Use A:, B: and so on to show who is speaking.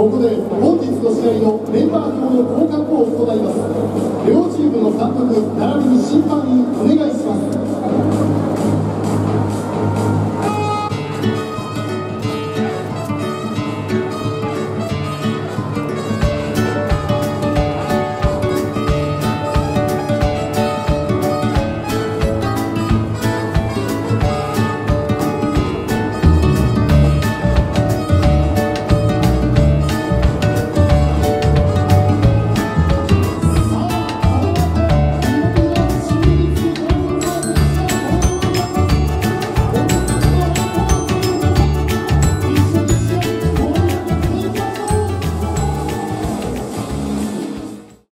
A: ここで本日の試合のメンバー表の交換を行います。両チームの監督並びに審判員お願いします。